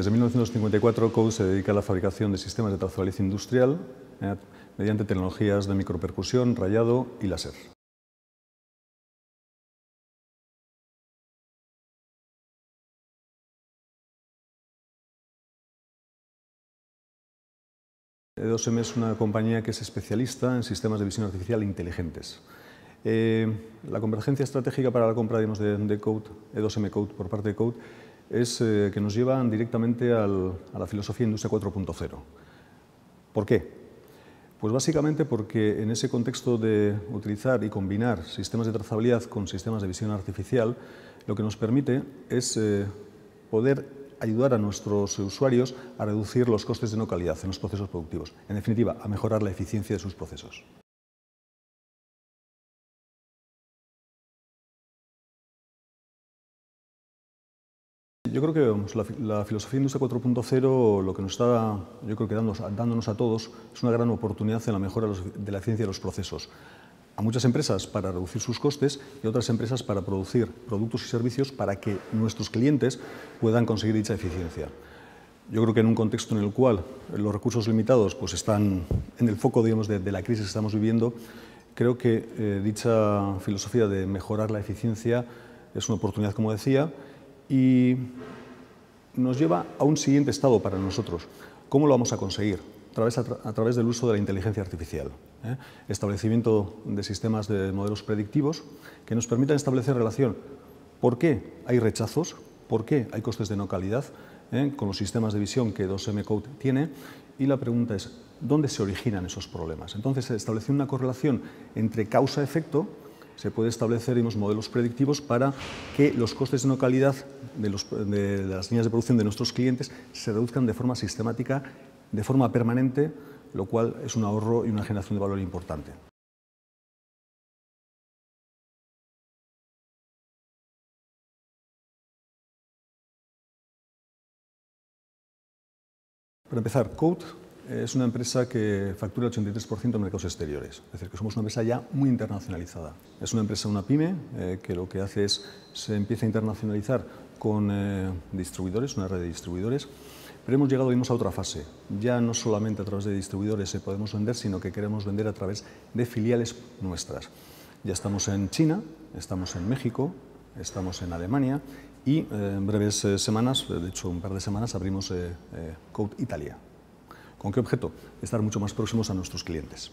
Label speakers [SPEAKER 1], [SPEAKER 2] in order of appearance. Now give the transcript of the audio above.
[SPEAKER 1] desde 1954 Code se dedica a la fabricación de sistemas de trazabilidad industrial eh, mediante tecnologías de micropercusión, rayado y láser. E2M es una compañía que es especialista en sistemas de visión artificial inteligentes. Eh, la convergencia estratégica para la compra de, Code, E2M Code por parte de Code es eh, que nos llevan directamente a la filosofía Industria 4.0. ¿Por qué? Pues básicamente porque en ese contexto de utilizar y combinar sistemas de trazabilidad con sistemas de visión artificial, lo que nos permite es eh, poder ayudar a nuestros usuarios a reducir los costes de no calidad en los procesos productivos. En definitiva, a mejorar la eficiencia de sus procesos. Yo creo que la, filosofía Industria 4.0 lo que nos está, yo creo que dándonos, a todos es una gran oportunidad en la mejora de la eficiencia de los procesos a muchas empresas para reducir sus costes y a otras empresas para producir productos y servicios para que nuestros clientes puedan conseguir dicha eficiencia. Yo creo que en un contexto en el cual los recursos limitados pues, están en el foco digamos, de, la crisis que estamos viviendo, creo que eh, dicha filosofía de mejorar la eficiencia es una oportunidad, como decía, y nos lleva a un siguiente estado para nosotros. ¿Cómo lo vamos a conseguir? a través, del uso de la inteligencia artificial. ¿eh? Establecimiento de sistemas de modelos predictivos que nos permitan establecer relación. ¿Por qué hay rechazos? ¿Por qué hay costes de no calidad ¿eh? con los sistemas de visión que 2M Code tiene? Y la pregunta es, ¿dónde se originan esos problemas? Entonces, estableciendo una correlación entre causa-efecto, se puede establecer unos modelos predictivos para que los costes de no calidad de, de, las líneas de producción de nuestros clientes se reduzcan de forma sistemática de forma permanente, lo cual es un ahorro y una generación de valor importante. Para empezar, Code es una empresa que factura el 83% en mercados exteriores, es decir, que somos una empresa ya muy internacionalizada. Es una empresa, una pyme, eh, que lo que hace es se empieza a internacionalizar con eh, distribuidores, una red de distribuidores, pero hemos llegado a otra fase. Ya no solamente a través de distribuidores se podemos vender, sino que queremos vender a través de filiales nuestras. Ya estamos en China, estamos en México, estamos en Alemania y eh, en breves eh, semanas, de hecho un par de semanas, abrimos eh, Code Italia. ¿Con qué objeto? Estar mucho más próximos a nuestros clientes.